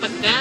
Пока.